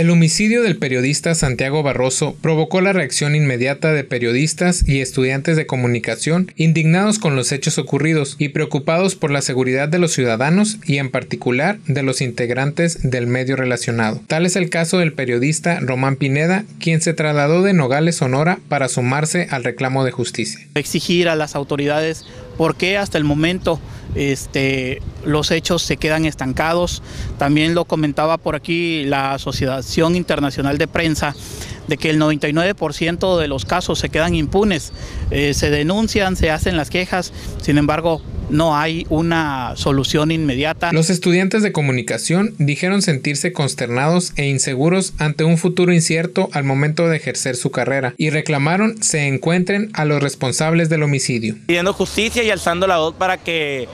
El homicidio del periodista Santiago Barroso provocó la reacción inmediata de periodistas y estudiantes de comunicación indignados con los hechos ocurridos y preocupados por la seguridad de los ciudadanos y en particular de los integrantes del medio relacionado. Tal es el caso del periodista Román Pineda, quien se trasladó de Nogales, Sonora, para sumarse al reclamo de justicia. Exigir a las autoridades por qué hasta el momento este, los hechos se quedan estancados. También lo comentaba por aquí la Asociación Internacional de Prensa de que el 99% de los casos se quedan impunes, eh, se denuncian, se hacen las quejas, sin embargo no hay una solución inmediata. Los estudiantes de comunicación dijeron sentirse consternados e inseguros ante un futuro incierto al momento de ejercer su carrera y reclamaron se encuentren a los responsables del homicidio. Pidiendo justicia y alzando la voz para que,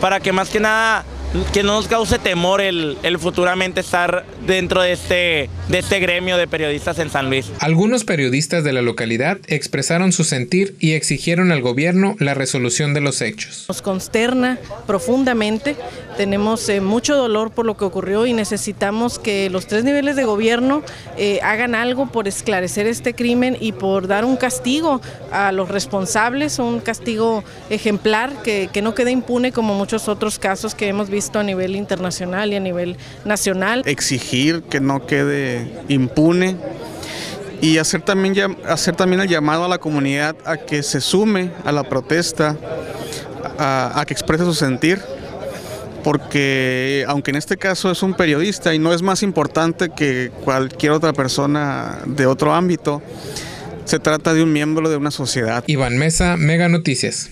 para que más que nada que no nos cause temor el, futuramente estar dentro de este, de este gremio de periodistas en San Luis. Algunos periodistas de la localidad expresaron su sentir y exigieron al gobierno la resolución de los hechos. Nos consterna profundamente, tenemos eh, mucho dolor por lo que ocurrió y necesitamos que los tres niveles de gobierno eh, hagan algo por esclarecer este crimen y por dar un castigo a los responsables, un castigo ejemplar que, que no quede impune como muchos otros casos que hemos visto a nivel internacional y a nivel nacional. Exigir que no quede impune y hacer también, hacer también el llamado a la comunidad a que se sume a la protesta, a, a que exprese su sentir porque aunque en este caso es un periodista y no es más importante que cualquier otra persona de otro ámbito, se trata de un miembro de una sociedad. Iván Mesa, Mega Noticias.